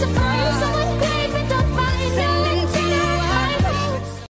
to find